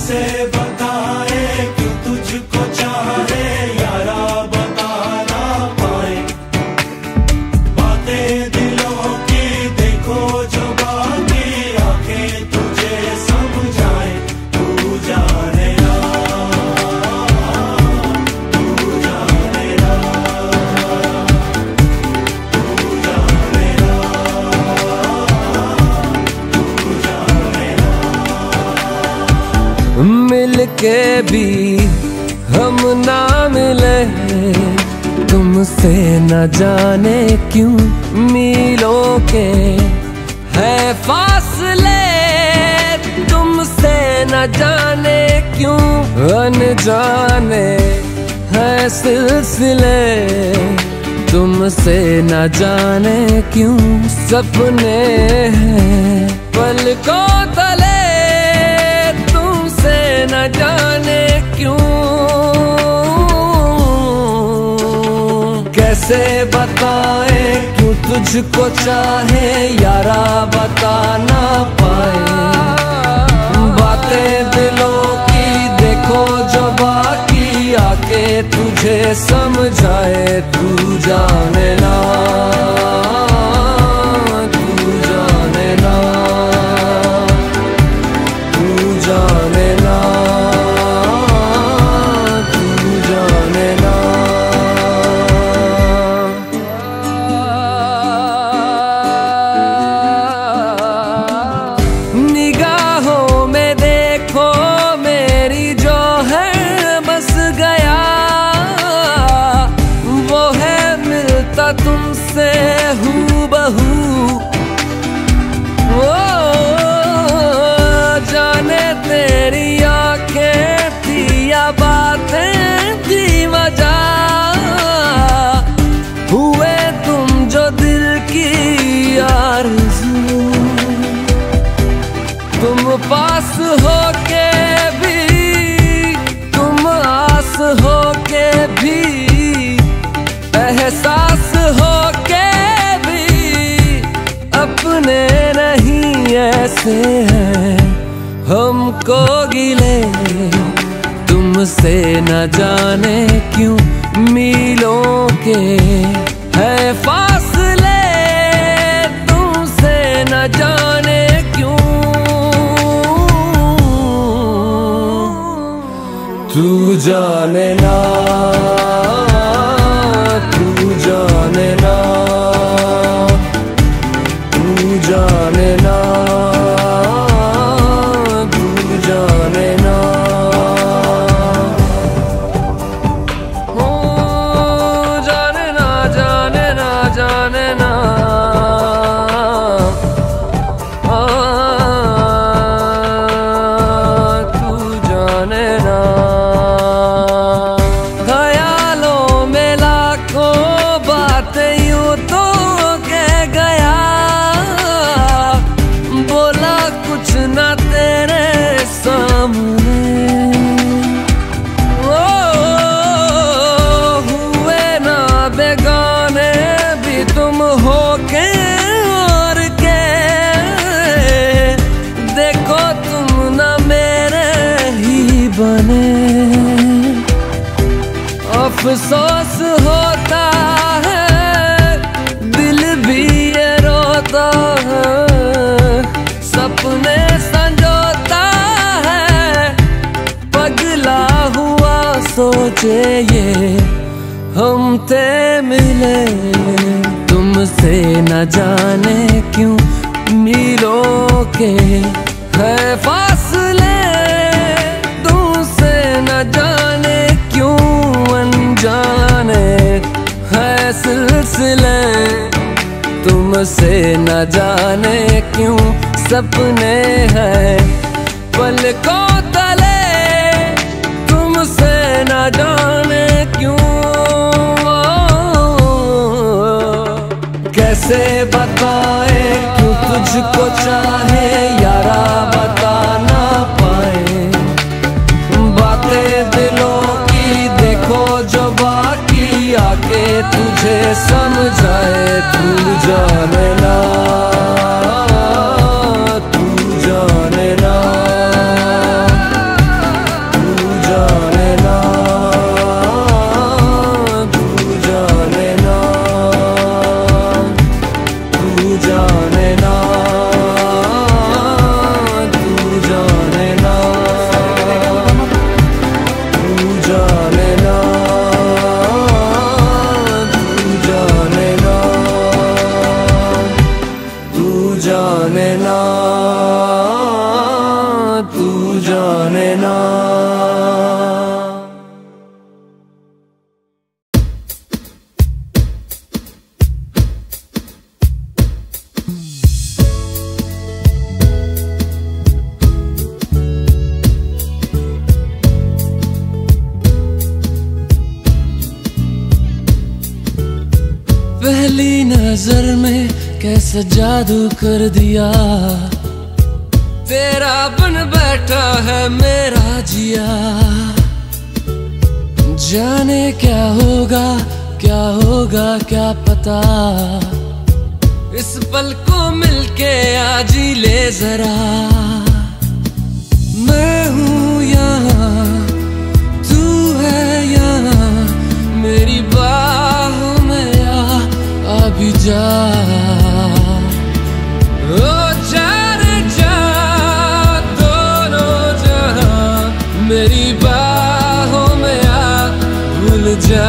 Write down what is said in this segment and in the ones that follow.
मिल तुमसे न जाने क्यों मिलों के है फासले। तुमसे न जाने क्यों अनजाने है सिलसिले। तुमसे न जाने क्यों सपने हैं पलकों तले। तुमसे न जाने क्यों कैसे बताए, क्यों तुझको चाहे यारा बता ना पाए। बातें दिलों की देखो जो बाकी, आके तुझे समझाए, तू जाने ना। तुमसे न जाने क्यों मिलों के है फासले तुमसे न जाने क्यों? तू जाने ना न जाने क्यों मिलों के है फासले। तुमसे न जाने क्यों अनजाने है सिलसिले। तुमसे न जाने क्यों सपने हैं पलकों तले। तुमसे न जाने क्यों कैसे बताए क्यों तुझको चाहे, यारा बता ना पाए। बातें दिलों की देखो जो बाकी, आके तुझे समझाए तू जाने ना। नज़र में कैसा जादू कर दिया। तेरा बन बैठा है मेरा जिया। जाने क्या होगा क्या होगा, क्या पता। इस पल को मिलके आज ही ले जरा। मैं हूँ यहाँ, तू है यहाँ, मेरी आ अभी जा ओ जा रे जा दोनों जहाँ मेरी बाहों में आ भूल जा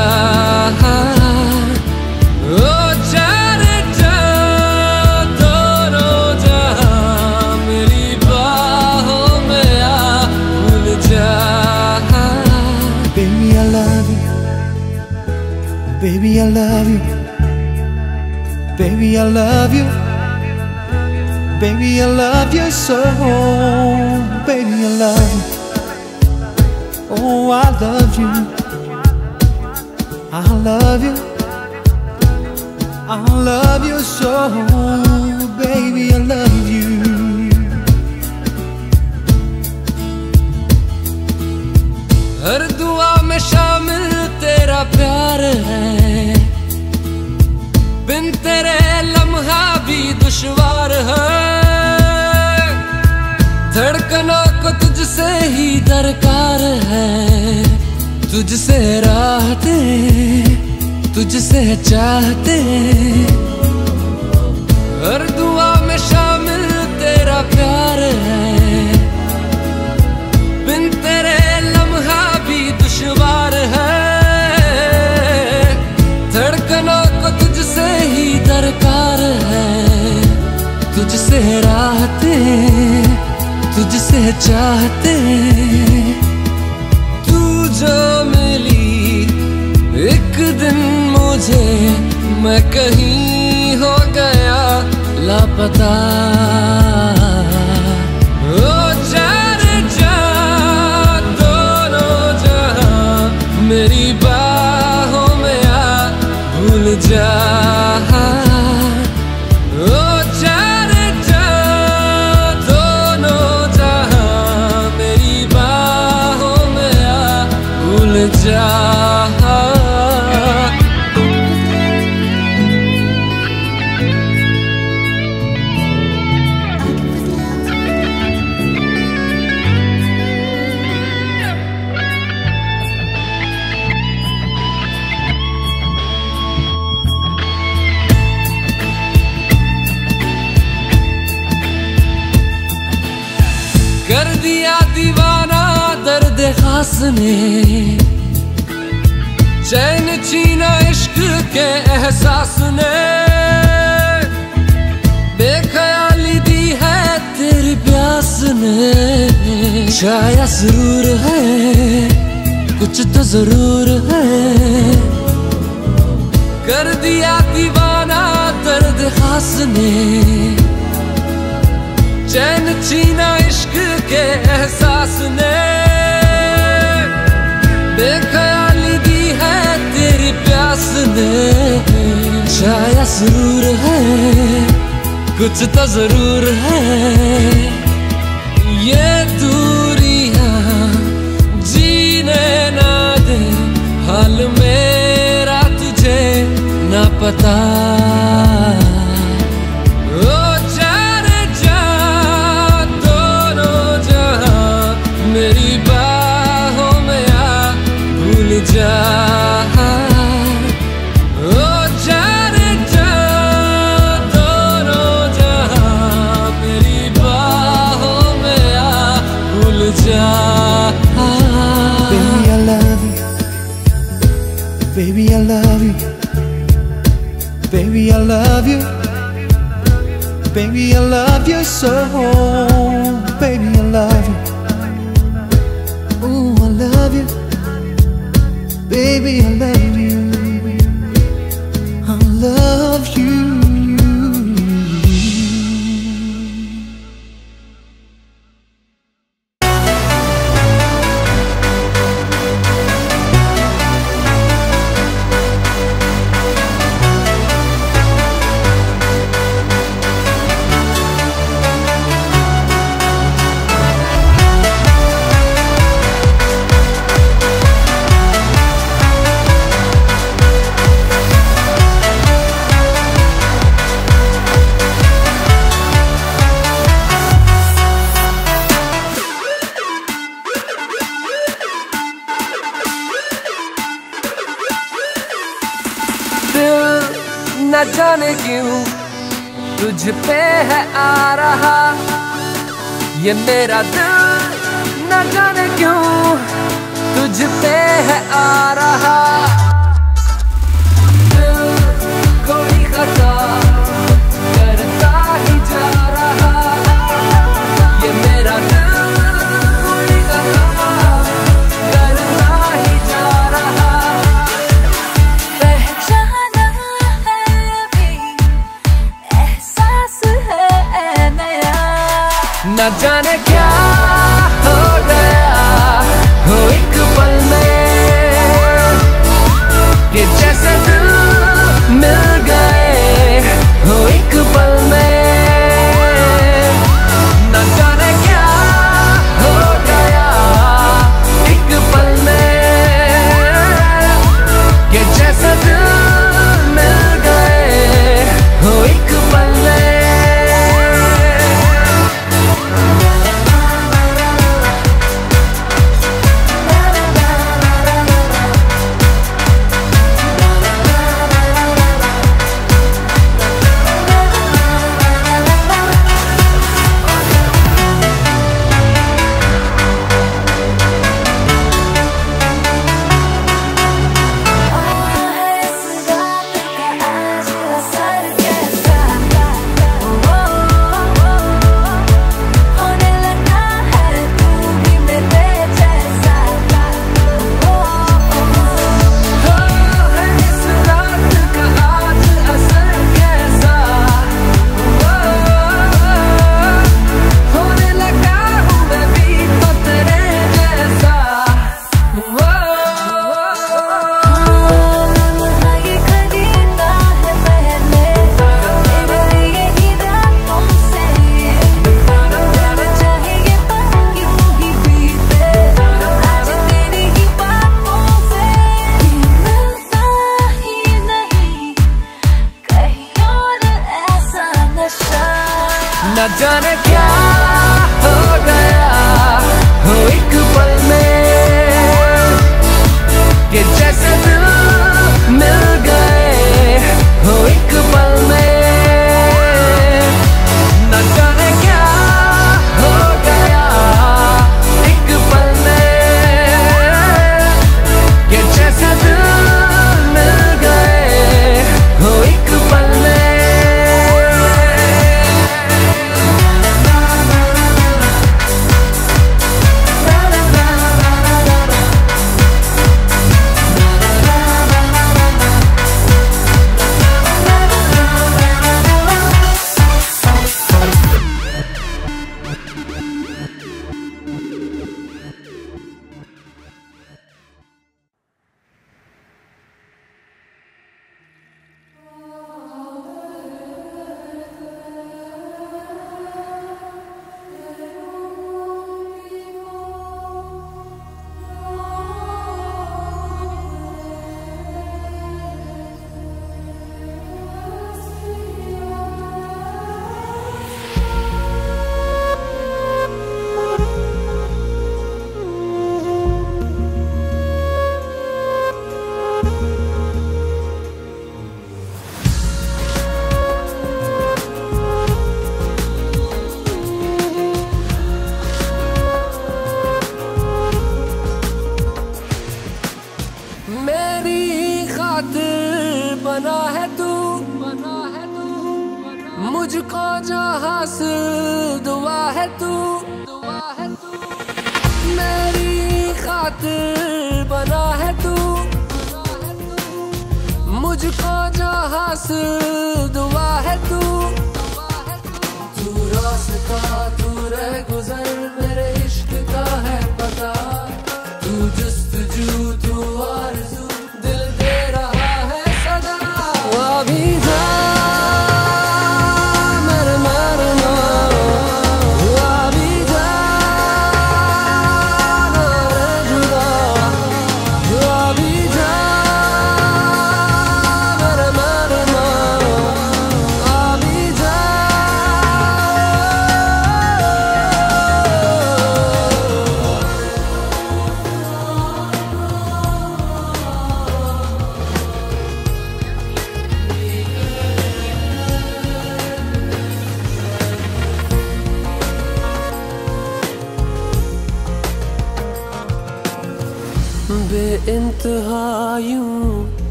ओ जा रे जा मेरी बाहों में आ भूल जा Baby, I. Baby, I love you. Baby, I love you. Baby, I love you so. Baby, I love you. Oh, I love you. I love you. I love you so. Baby, I love you. हर दुआ में शामिल तेरा प्यार है बिन तेरे लम्हा भी दुश्वार है। धड़कनों को तुझसे ही दरकार है। तुझसे राहते, तुझसे चाहते। हर दुआ में शामिल तेरा प्यार है। तुझसे राहते तुझसे चाहते तू जो मिली, एक दिन मुझे मैं कहीं हो गया लापता। जा कर दिया दीवाना दर्द खास ने के एहसास ने बेख्याली दी है तेरी प्यास ने। शाया ज़रूर है, कुछ तो ज़रूर है। कर दिया दीवाना दर्द खास ने। चैन छीना इश्क के एहसास ने। प्यास छाया ज़रूर है, कुछ तो ज़रूर है। ये दूरिया जीने ना दे, हाल मेरा तुझे ना पता। sở hồn. जाने क्यों? तुझ पे है आ रहा। ये मेरा दिल न जाने क्यों? तुझ पे है आ रहा। न जाने क्या हो गया। हो एक पल में ये जैसे दिल मिल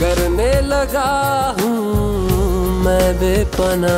करने लगा हूँ मैं बेपना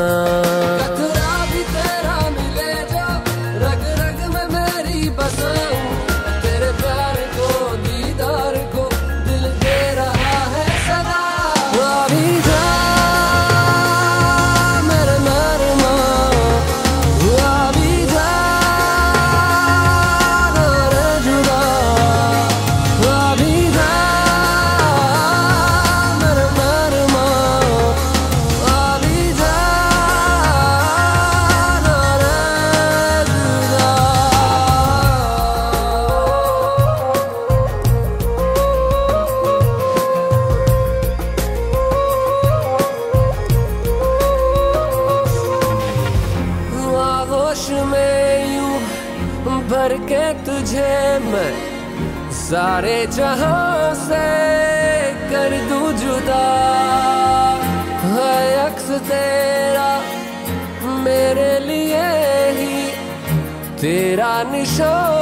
my new.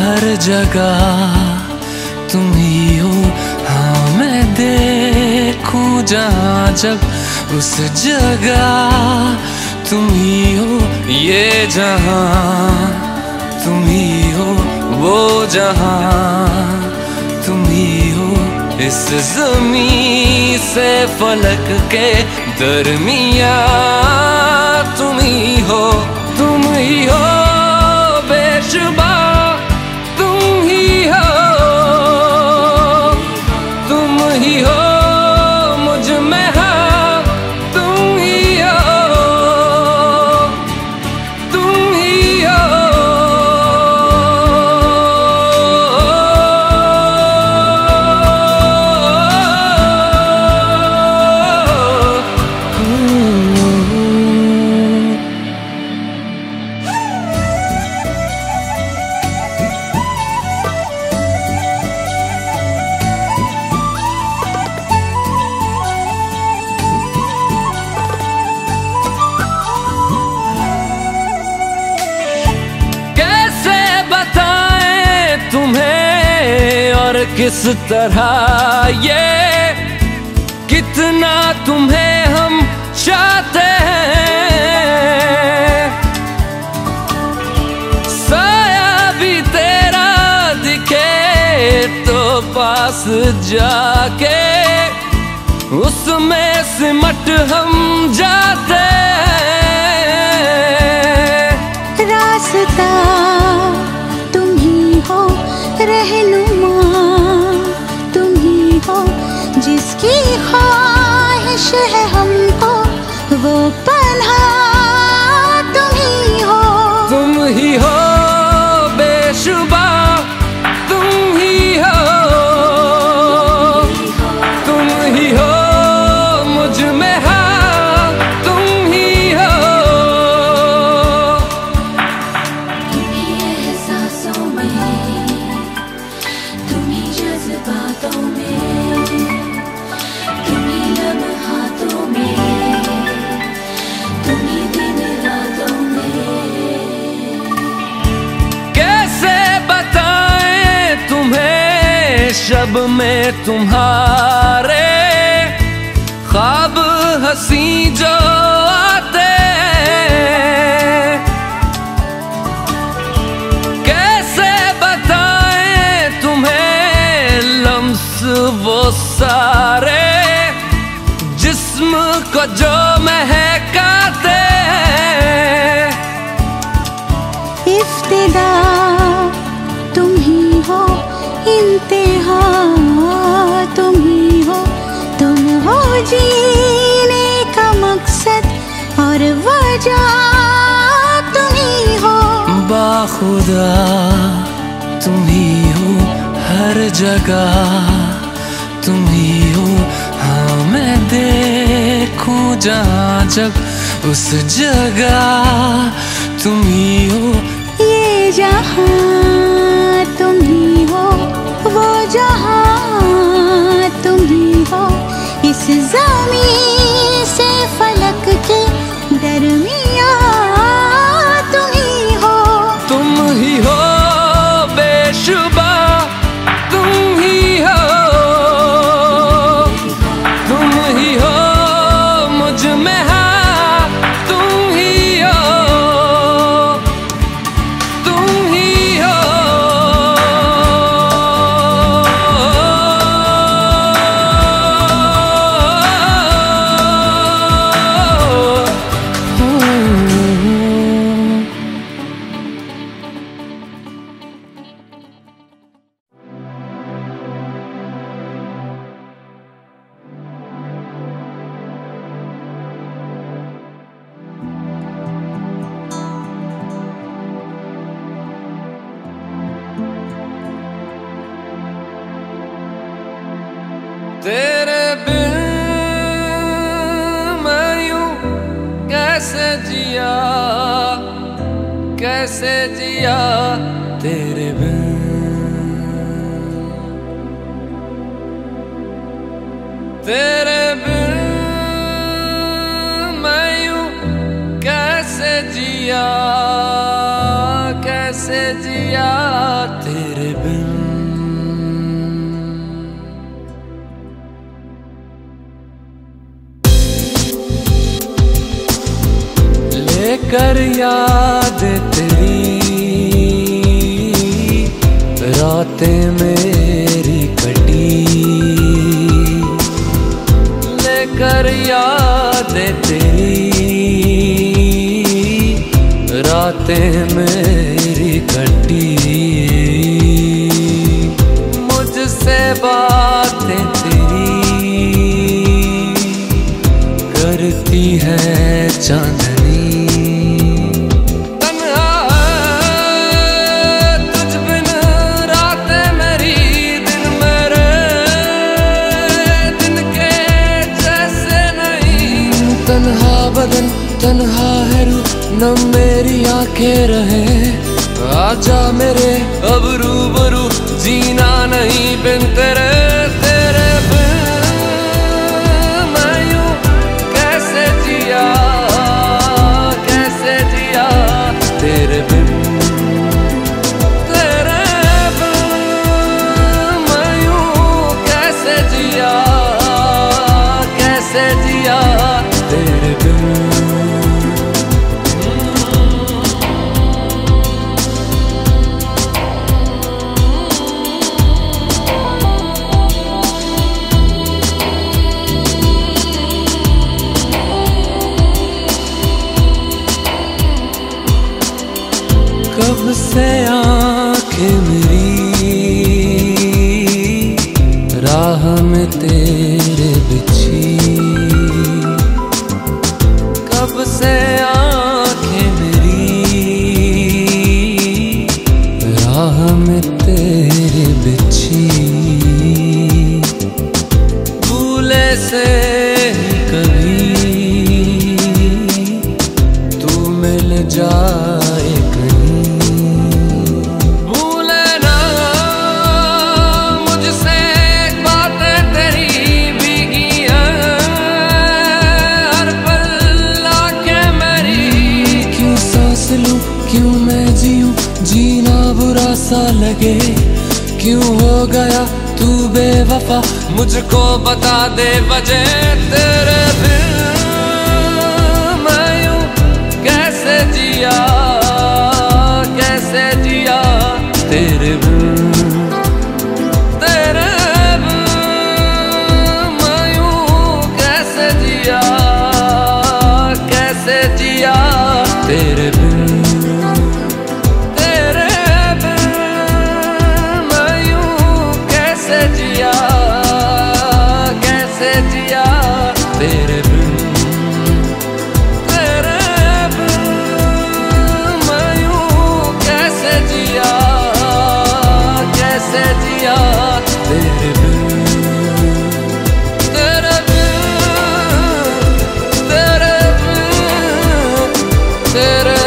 हर जगह तुम ही हो। हाँ मैं देखूँ जहाँ जब उस जगह तुम ही हो। ये जहाँ तुम ही हो, वो जहाँ तुम ही हो। इस जमी से फलक के दरमिया तुम ही हो, तुम ही हो। तरह ये कितना तुम्हें हम चाहते हैं। साया भी तेरा दिखे तो पास जाके, उसमें सिमट हम जाते वो सारे जिस्म को जो महकाते इफ्तिदा तुम ही हो इंतहा तुम ही हो। तुम हो जीने का मकसद और वजह तुम ही हो। बाखुदा तुम ही हो हर जगह। जहा जब उस जगह तुम ही हो। ये जहा तुम ही हो वो जहा है चाँद तेरे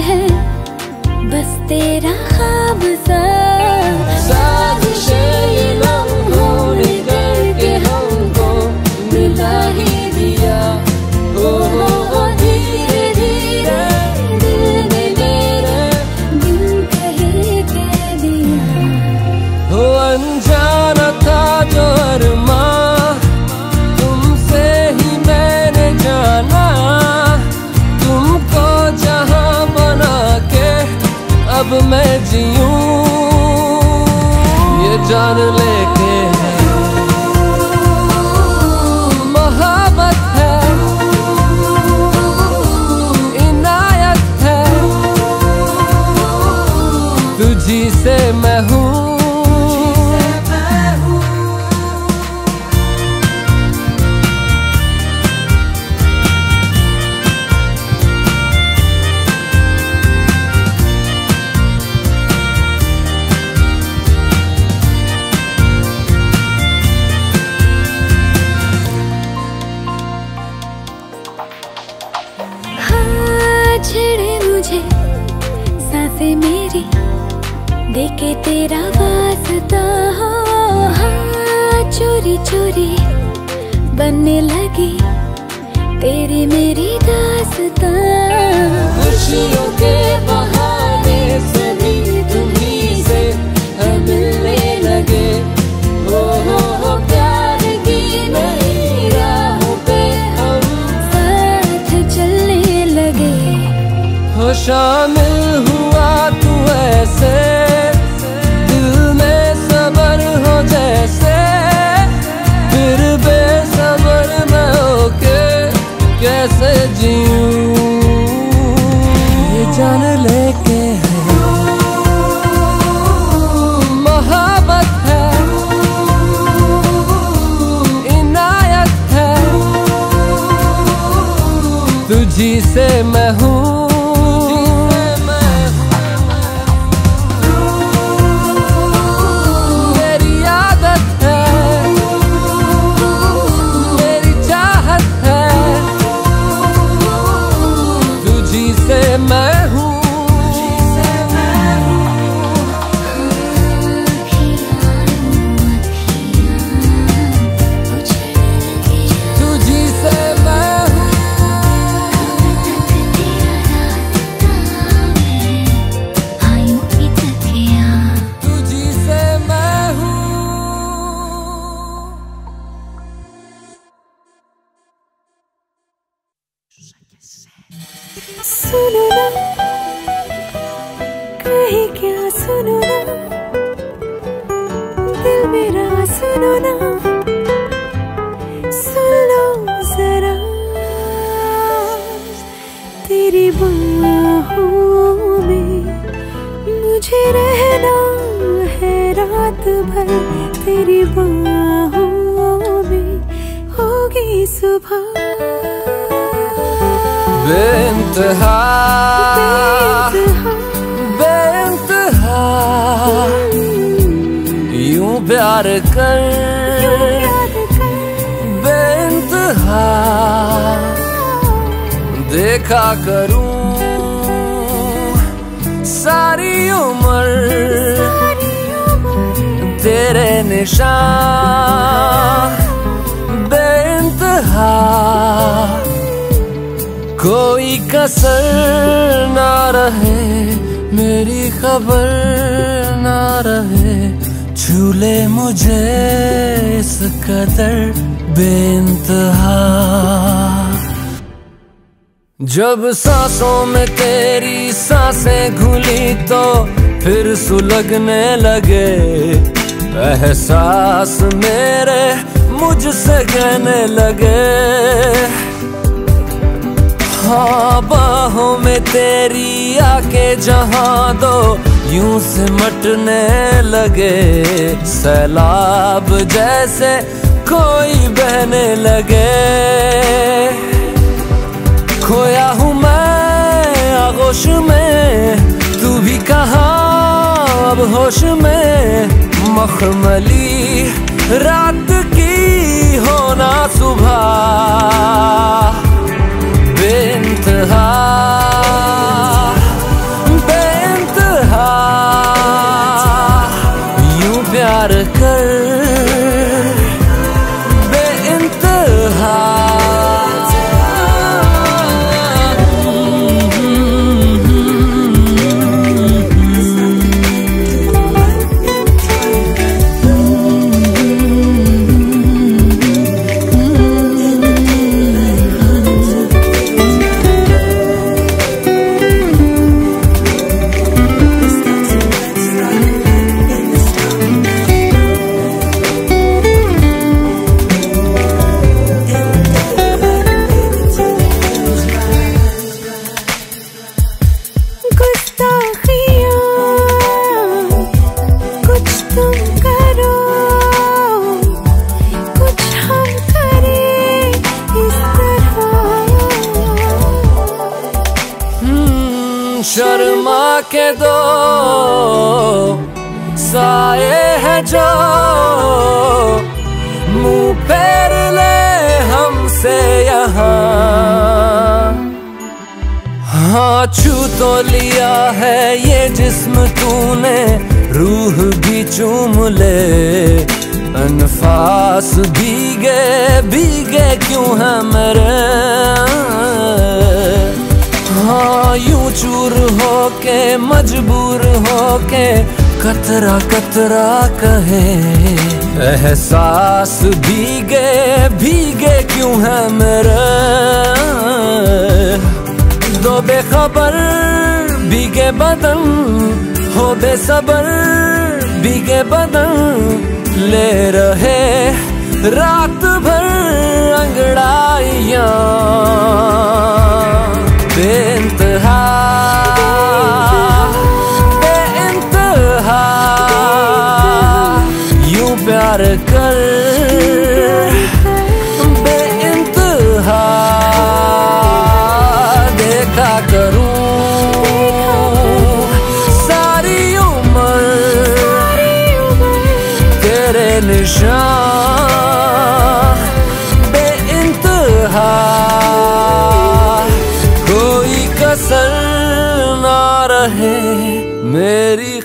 है। बस तेरा खाब सा बेइंतहा बेइंतहा यूँ प्यार कर बेइंतहा देखा करूँ सारी उम्र तेरे निशान बेइंतहा। कोई कसर ना रहे, मेरी खबर ना रहे। झूले मुझे इस कदर बेइंतहा। जब सांसों में तेरी साँसें घुली तो फिर सुलगने लगे। एहसास मेरे मुझसे कहने लगे। हाँ बाहों में तेरी आके जहाँ दो यूँ से मटने लगे, सैलाब जैसे कोई बहने लगे। खोया हूँ मैं आगोश में, तू भी कहा अब होश में? मखमली रात की होना सुबह। बेइंतहा यूँ प्यार कर बेइंतहा। के दो साए है जो मुँह फेर ले हमसे यहाँ। हाँ छू तो लिया है ये जिस्म तूने, रूह भी चूम ले, अनफास भीगे भीगे क्यों है मेरे? हाँ यूँ चूर होके मजबूर होके कतरा कतरा कहे, एहसास भीगे भीगे क्यों है मेरे? दो बेखबर, भीगे बदन, हो बेसबर, भीगे बदन ले रहे रात भर अंगड़ाइया। बेइंतहा बेइंतहा यूँ प्यार कर बेइंतहा देखा करूँ सारी उम्र तेरे निशान।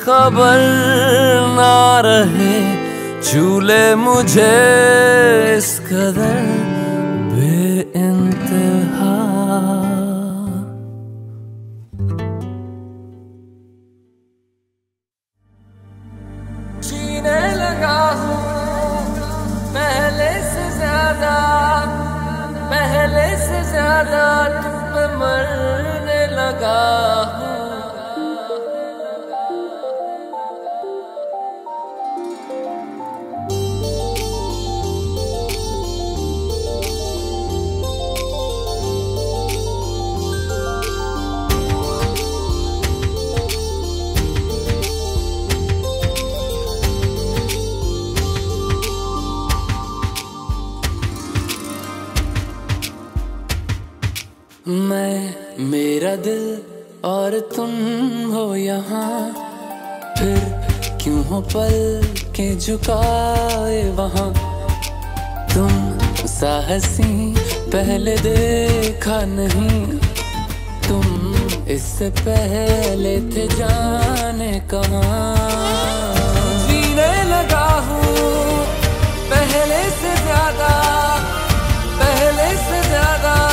खबर ना रहे चूले मुझे इस कदर। मैं, मेरा दिल और तुम हो यहाँ। फिर क्यों हो पल के झुकाए वहाँ? तुम साहसी पहले देखा नहीं। तुम इससे पहले थे जाने कहाँ। जीने लगा हूँ पहले से ज़्यादा, पहले से ज़्यादा।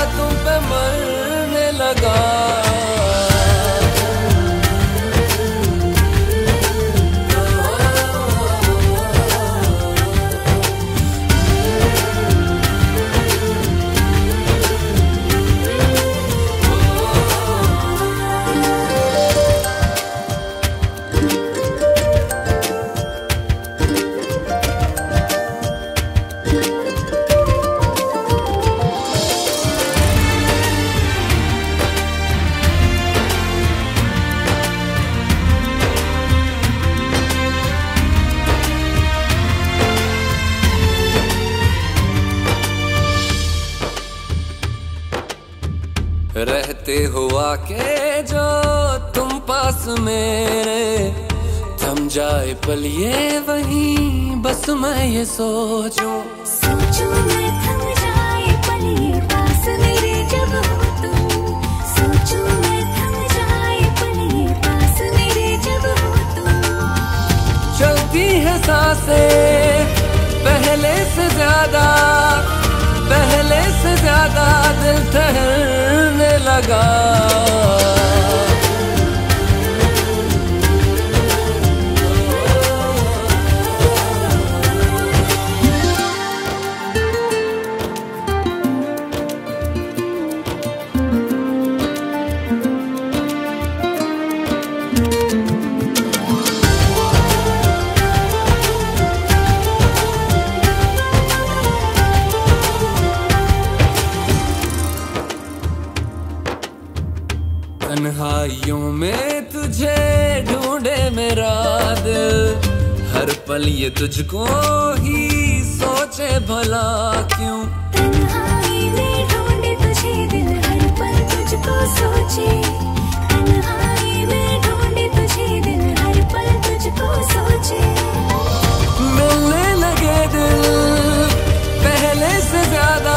पास मेरे थम जाए पल ये वहीं बस मैं ये सोचूं। सोचूं मैं थम जाए पल ये पास मेरे जब हो तुम। सोचूं मैं थम जाए पल ये पास मेरे जब हो तुम। चलती है साँसें पहले से ज़्यादा पहले से ज़्यादा दिल ठहरने लगा। मेरा दिल हर पल ये तुझको ही सोचे भला क्यों? तन्हाई में ढूंढे तुझे दिल हर पल तुझको सोचे। तन्हाई में ढूंढे तुझे दिल हर पल तुझको सोचे। मिलने लगे दिल पहले से ज़्यादा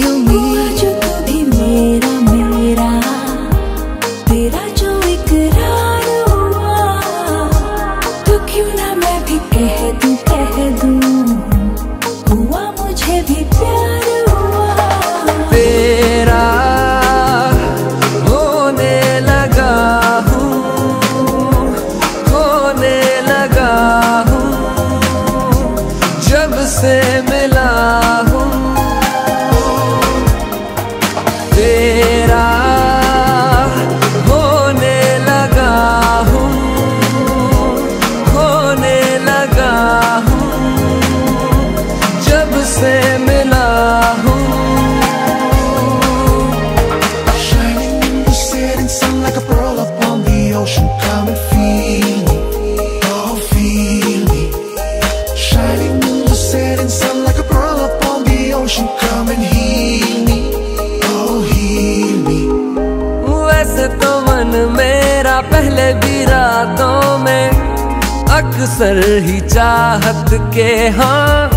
अक्सर ही चाहत के हाँ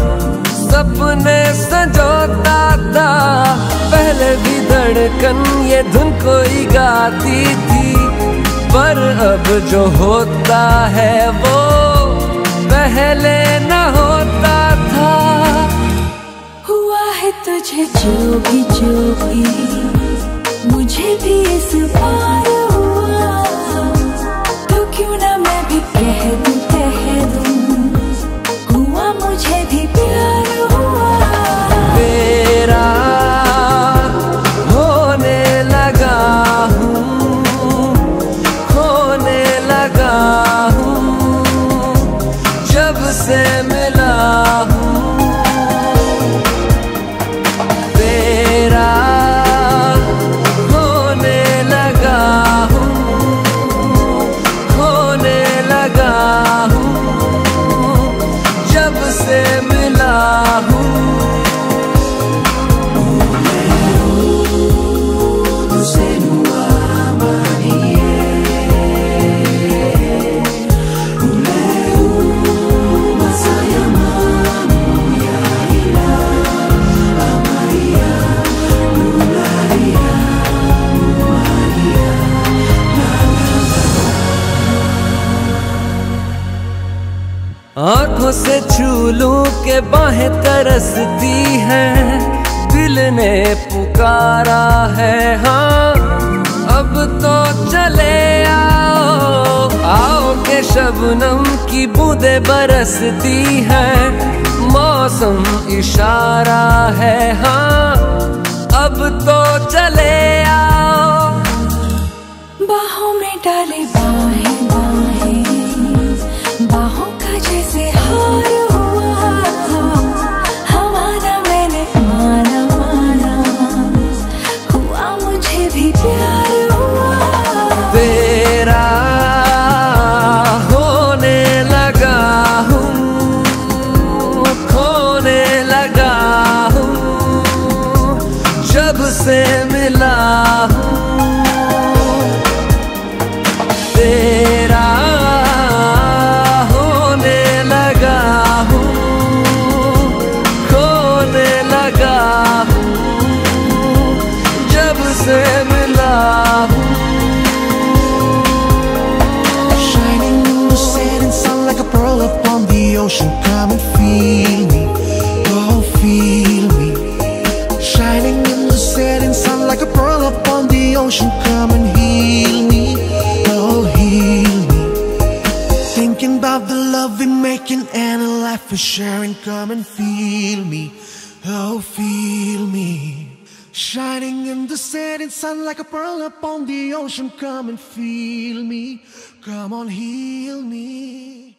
सपने सजोता था। पहले भी धड़कन ये धुन कोई गाती थी, पर अब जो होता है वो पहले न होता था। हुआ है तुझे जो भी जो भी, मुझे भी इस बार हुआ। तो क्यों ना मैं भी कह दूँ से छू के बाहें तरसती है। दिल ने पुकारा है हाँ। अब तो चले आओ। आओ के शबनम की बूंदे बरसती है। मौसम इशारा है हाँ। अब तो चले आओ। बाहों में डाले बाहें बाहें। बाहों का जैसे a sharing. Come and feel me. Oh, feel me. Shining in the setting sun like a pearl upon the ocean. Come and feel me. Come on, heal me.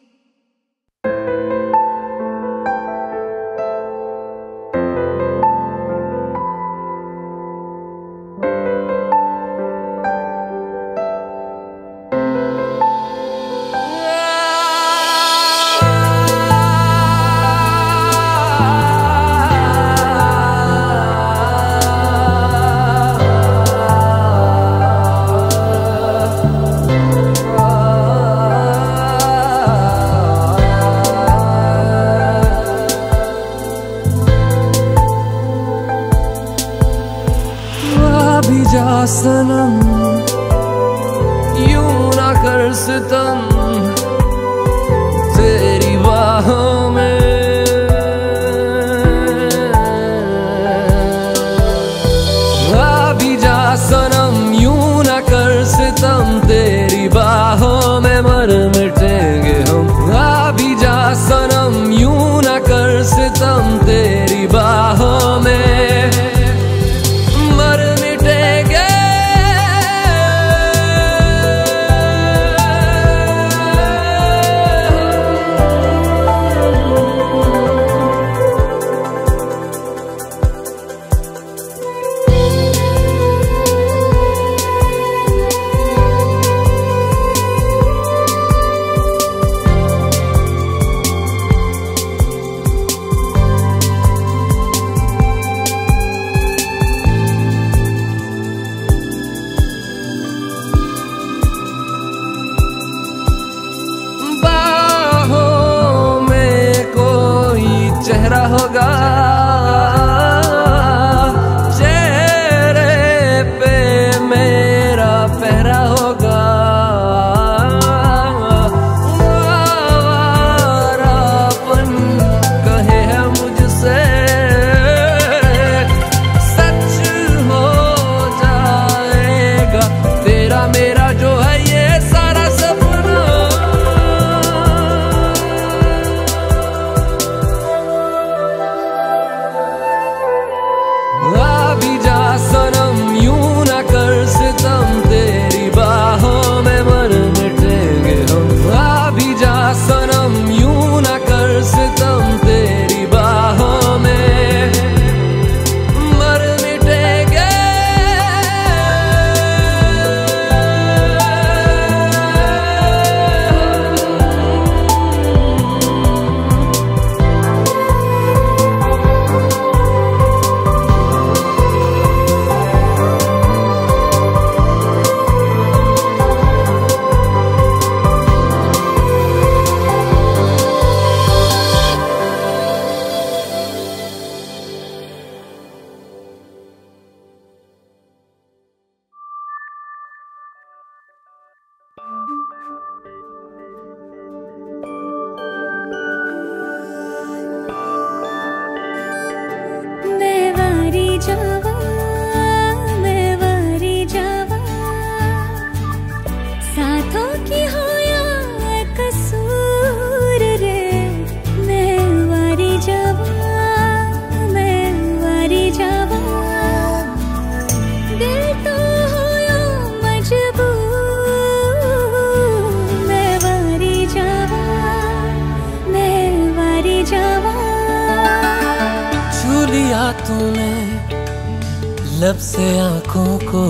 जब से आँखों को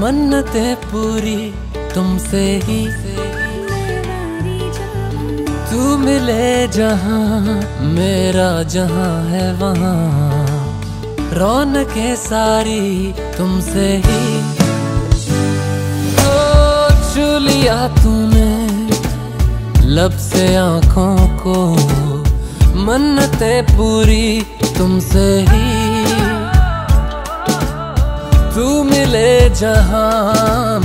मन्नतें पूरी तुमसे ही। तू मिले जहाँ, मेरा जहाँ है वहाँ। रौन के सारी तुमसे ही। तो छू लिया तूने, लब से आँखों को मन्नतें पूरी तुमसे ही। तू मिले जहा,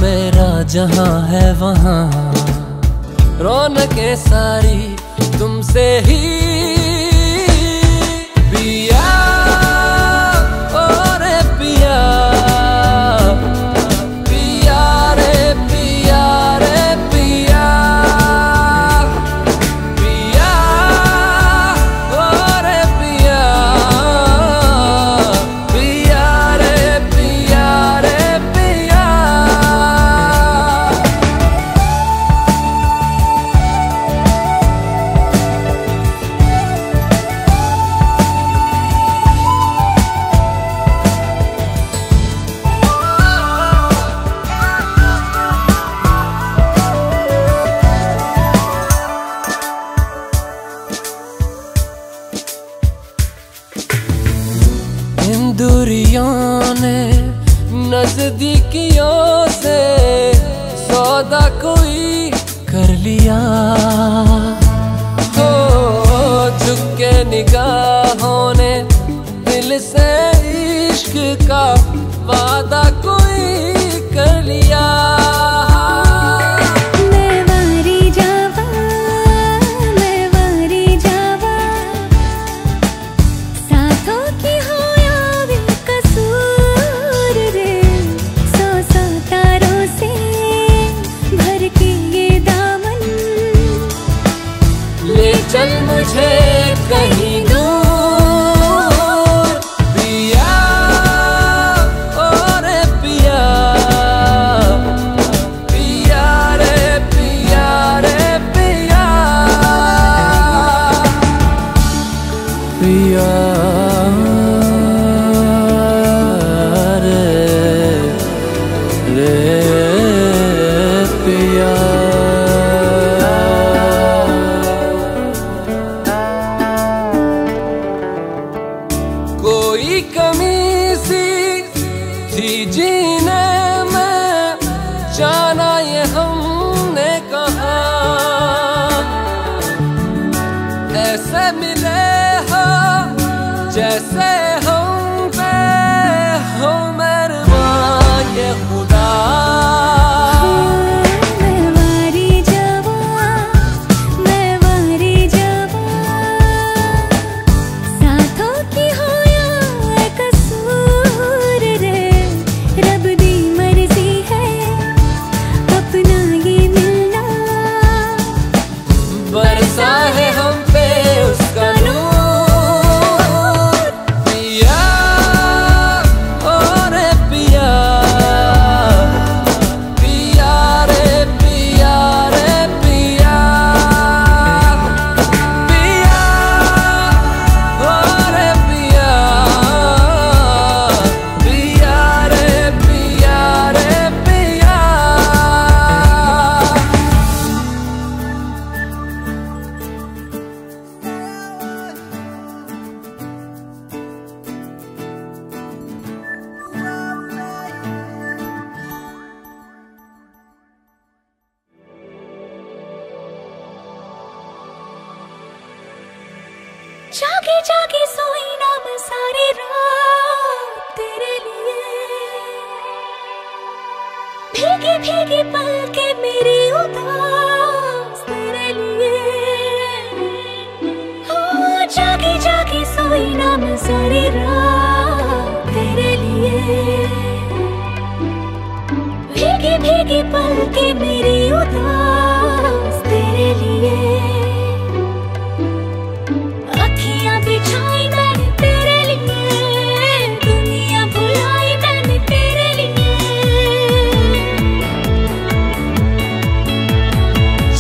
मेरा जहा है वहाँ। रौन के सारी तुमसे ही। पिया और पिया।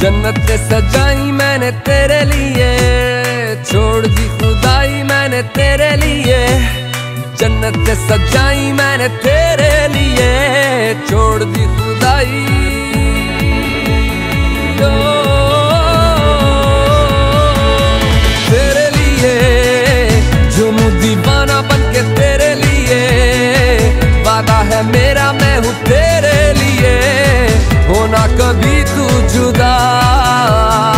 जन्नत सजाई मैंने तेरे लिए, छोड़ दी खुदाई मैंने तेरे लिए। जन्नत सजाई मैंने तेरे लिए, छोड़ दी खुदाई। तेरे लिए बन के तेरे लिए। वादा है मेरा, मैं हूँ तेरे होना कभी तू जुदा।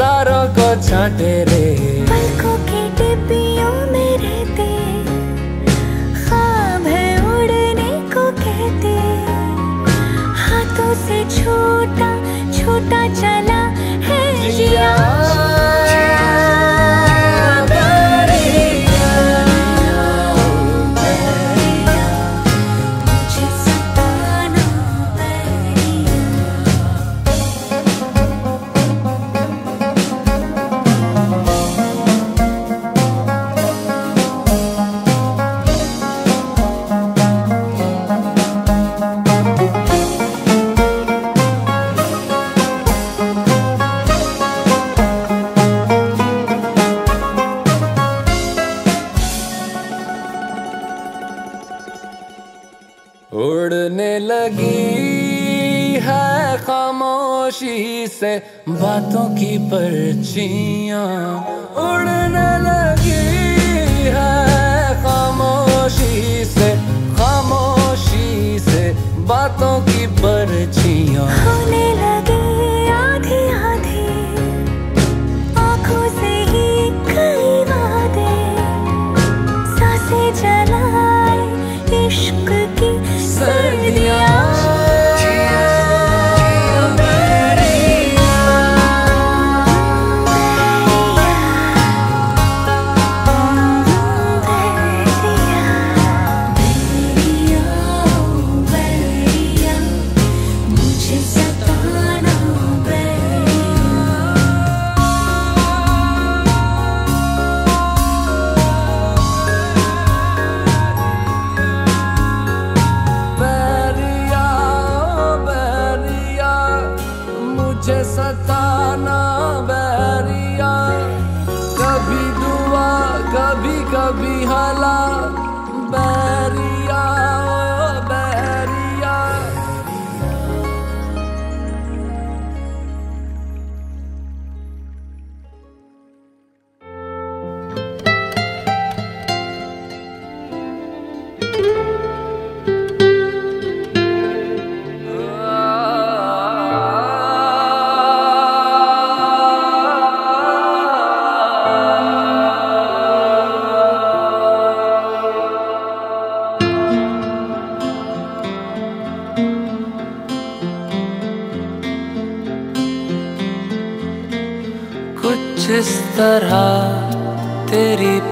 तारों को छाटे रे। पलकों की टिप्पियों में रहते ख्वाब है उड़ने को कहते। हाथों से छोटा छोटा चला है जिया। 心。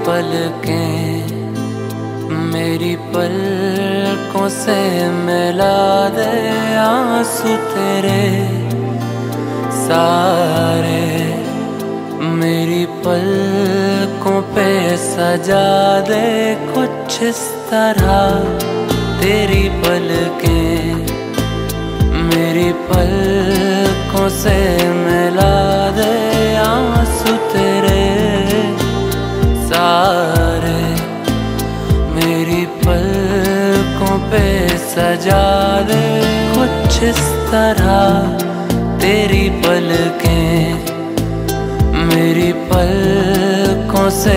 तेरी पलकें मेरी पलकों से मिला दे आँसू तेरे सारे। मेरी पलकों पे सजा दे कुछ इस तरह तेरी पलकें। मेरी पलकों से मिला दे सजा दे कुछ इस तरह तेरी पलकें मेरी पलकों से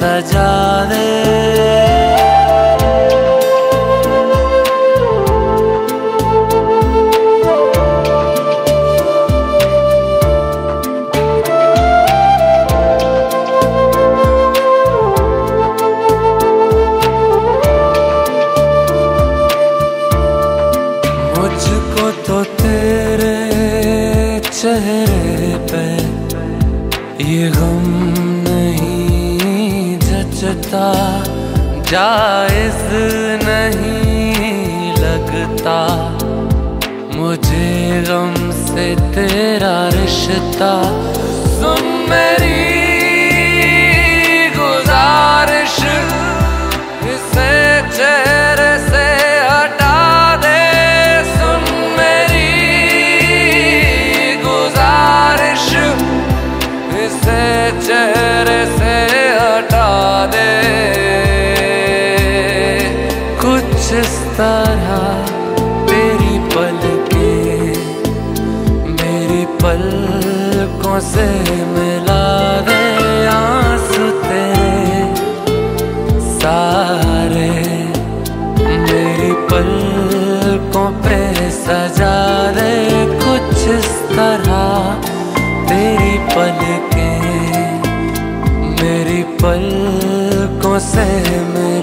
सजा दे जायज़ नहीं लगता। मुझे गम से तेरा रिश्ता से मिला दे आँसू तेरे। सारे मेरी पलकों पे सजा दे कुछ इस तरह। तेरी पलकें मेरी पलकों से मिला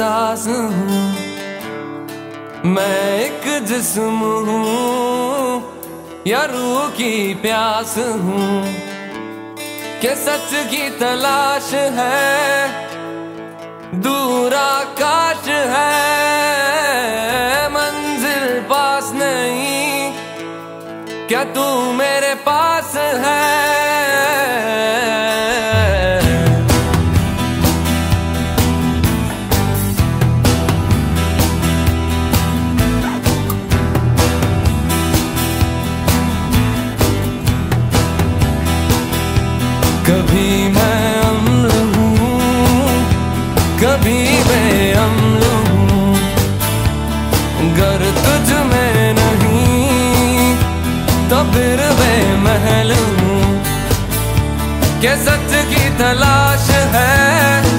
एहसास हूँ। मैं एक जिस्म हूँ। या रूह की प्यास हूँ। के सच की तलाश है। दूर आकाश है। मंजिल पास नहीं। क्या तू मेरे पास है? के सच की तलाश है।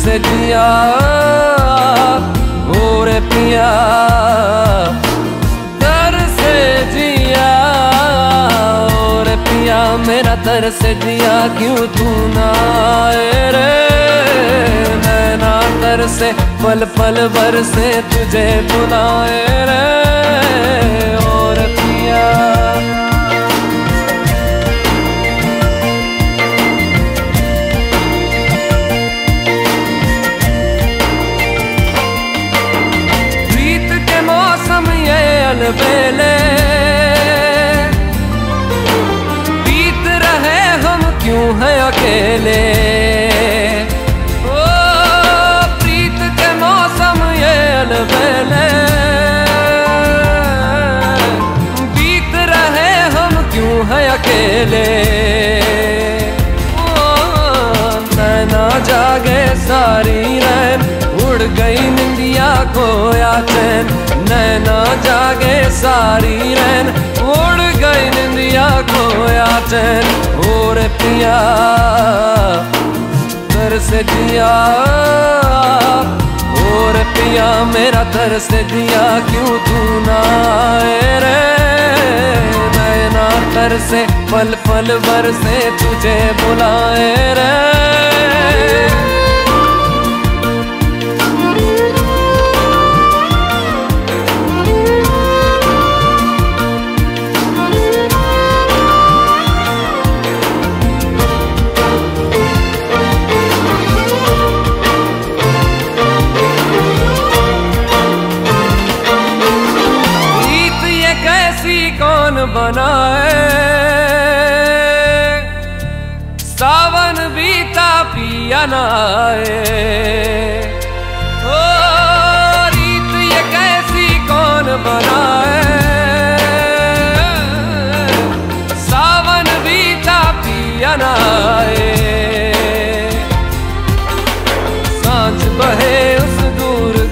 कर से जिया और पिया कर से जिया और पिया, मेरा तर से जिया, क्यों तू ना आए रे? नैना तर से पल पल भर से तुझे बुलाए रे। और अकेले ओ, प्रीत के मौसम ये अलबेले। बीत रहे हम क्यों हैं अकेले? ओ नैना जागे सारी रैन। उड़ गई निंदिया खोया चैन। नैना जागे सारी रैन। उड़ गई निंदिया खोया चैन। और पिया तर से जिया और पिया, मेरा तर से क्यों तू ना आए रे? नैना तर से पल पल भर से तुझे बुलाए रे।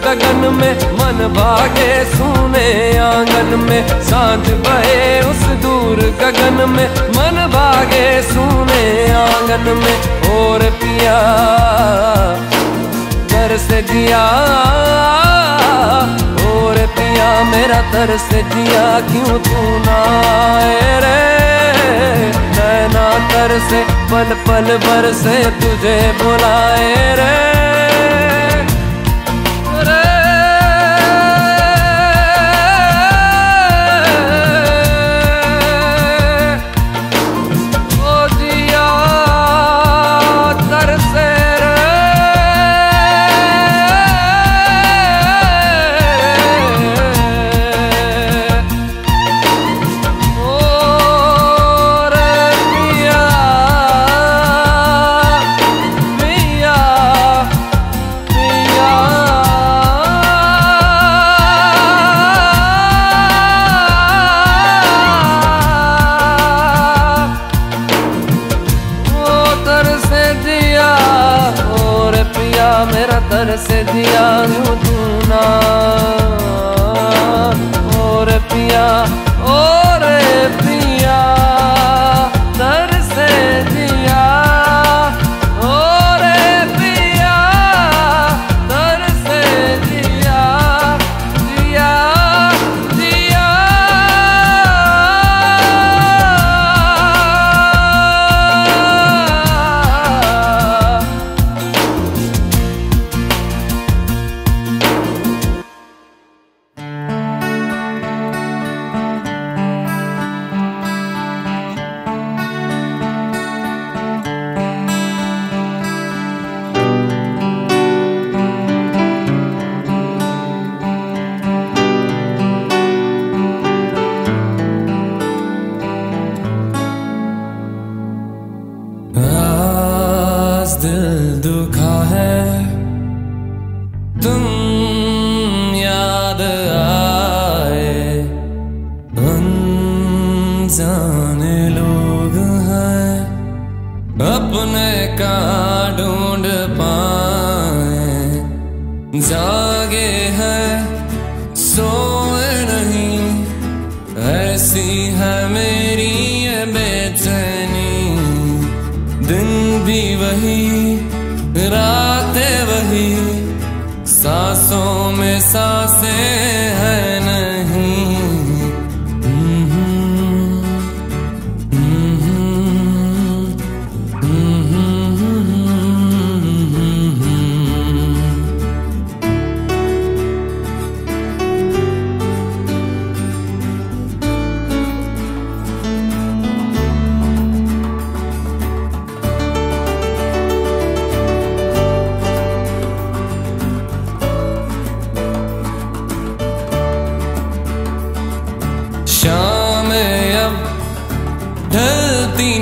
गगन में मन भागे सुने आँगन में साँझ बहे उस दूर गगन में मन भागे सुने आँगन में। और पिया घर से जिया और पिया, मेरा तर से जिया क्यों तू ना रे? नैना तर से पल पल भर से तुझे बुलाए रे।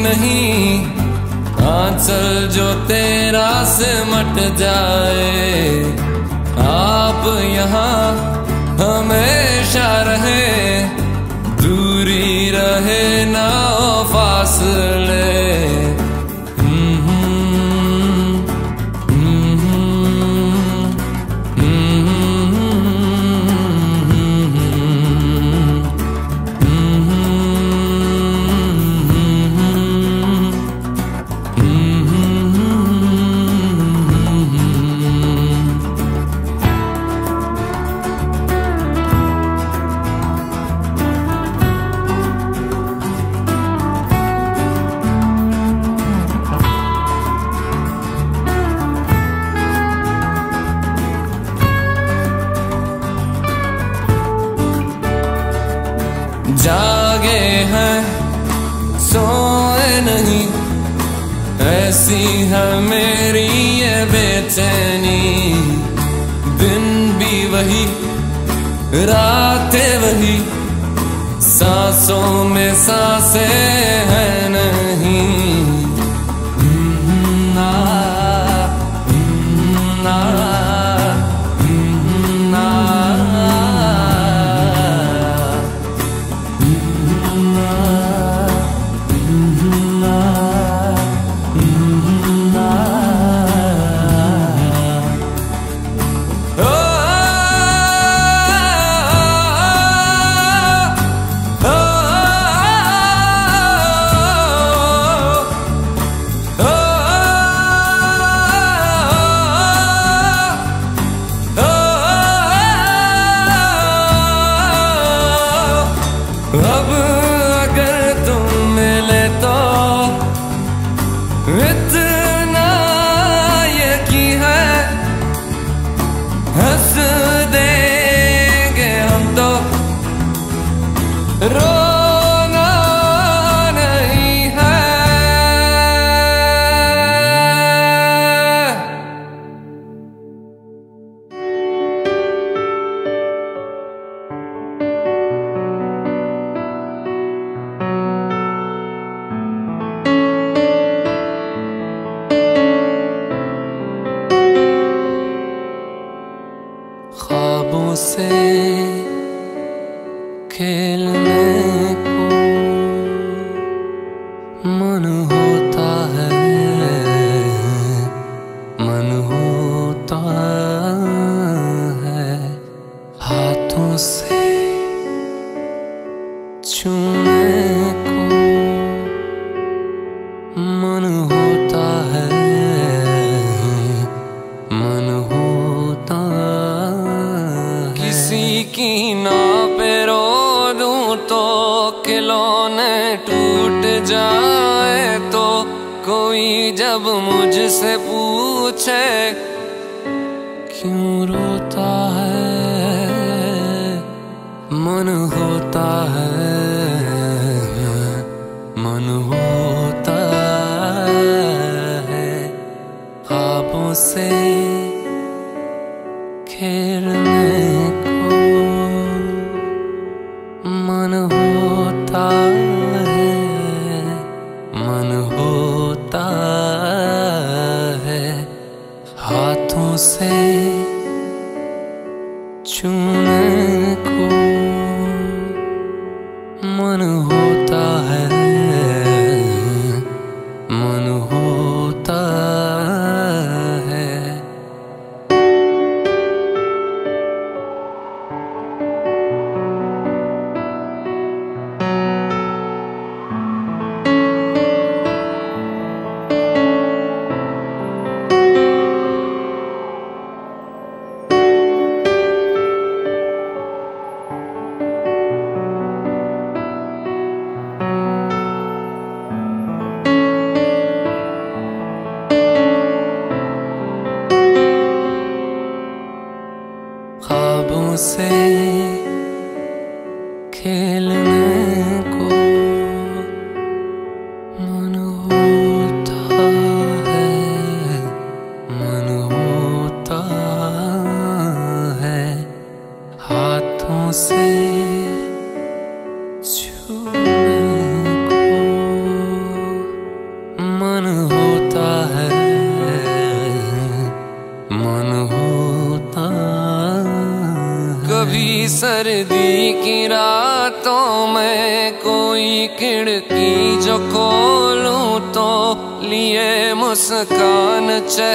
नहीं। आंचल जो तेरा से मट जाए आप यहाँ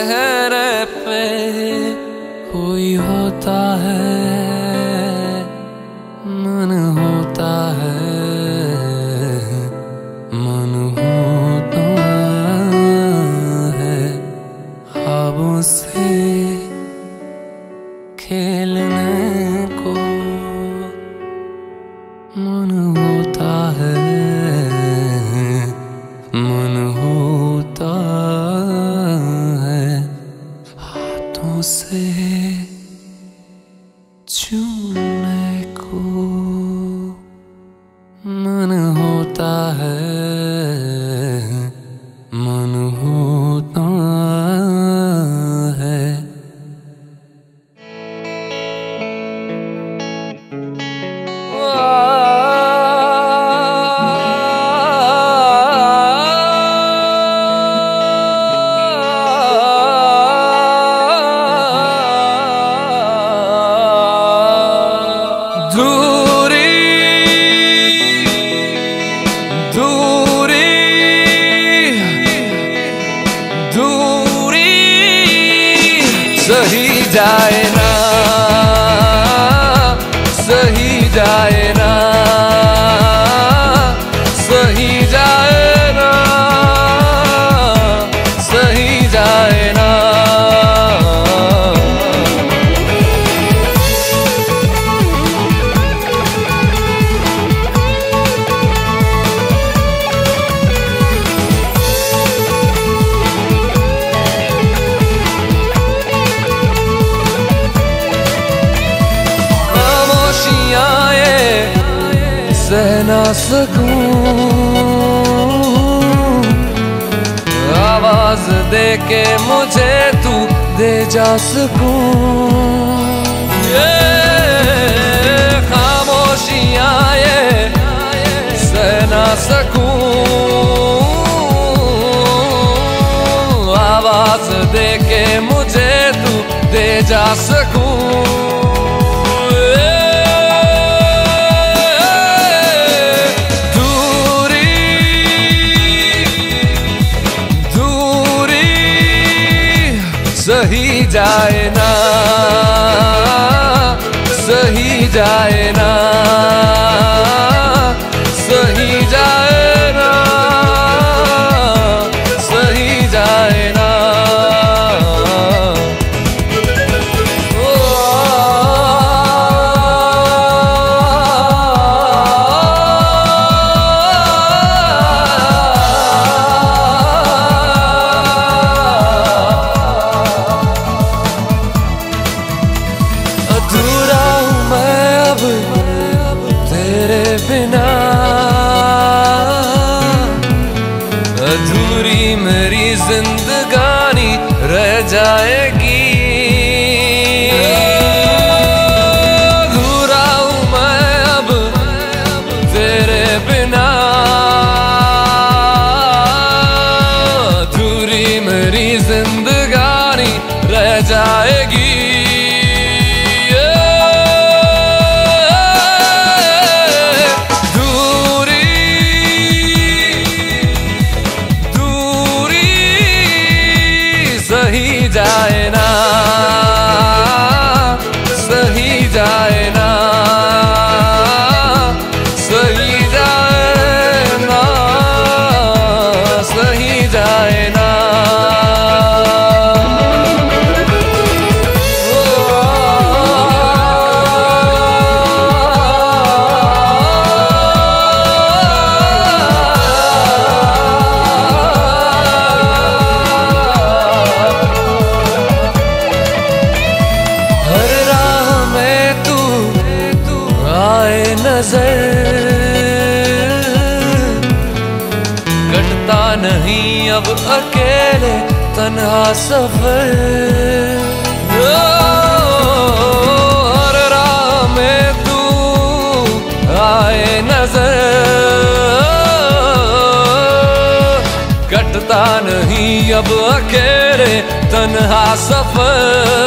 चेहरे पे कोई होता है। सफ़र। में नज़र। नहीं अब अकेले तन्हा सफ़र।